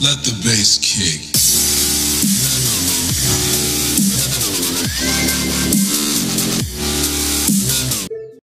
Let the bass kick.